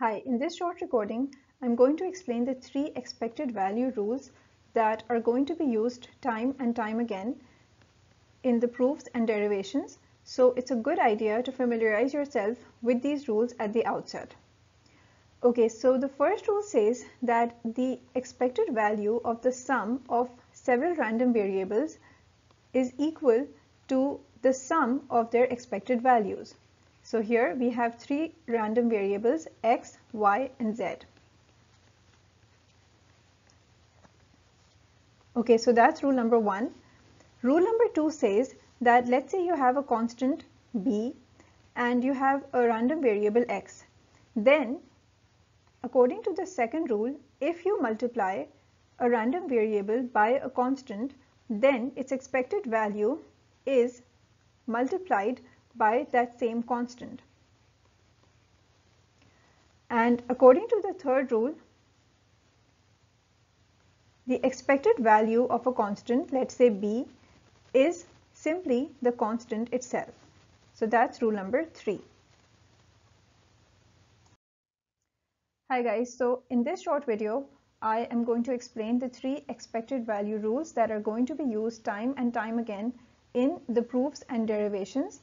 Hi, in this short recording, I'm going to explain the three expected value rules that are going to be used time and time again in the proofs and derivations. So it's a good idea to familiarize yourself with these rules at the outset. Okay, so the first rule says that the expected value of the sum of several random variables is equal to the sum of their expected values. So here we have three random variables x, y and z. Okay, so that's rule number one. Rule number two says that let's say you have a constant b and you have a random variable x. Then according to the second rule, if you multiply a random variable by a constant, then its expected value is multiplied by that same constant. And according to the third rule, the expected value of a constant, let's say b, is simply the constant itself. So that's rule number three. Hi guys, so in this short video, I am going to explain the three expected value rules that are going to be used time and time again in the proofs and derivations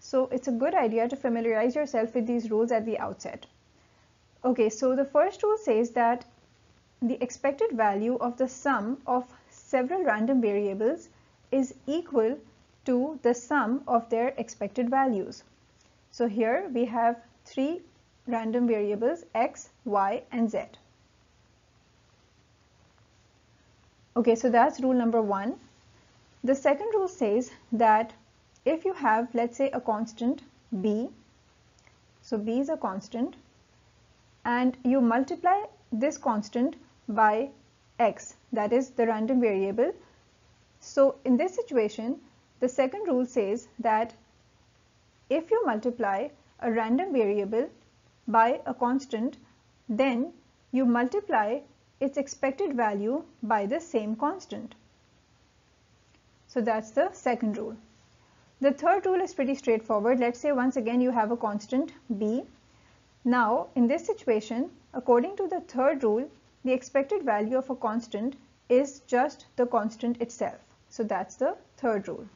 so it's a good idea to familiarize yourself with these rules at the outset. Okay, so the first rule says that the expected value of the sum of several random variables is equal to the sum of their expected values. So here we have three random variables x, y and z. Okay, so that's rule number one. The second rule says that if you have let's say a constant b so b is a constant and you multiply this constant by x that is the random variable. So in this situation the second rule says that if you multiply a random variable by a constant then you multiply its expected value by the same constant. So that's the second rule the third rule is pretty straightforward. Let's say once again you have a constant b. Now in this situation, according to the third rule, the expected value of a constant is just the constant itself. So that's the third rule.